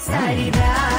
salida.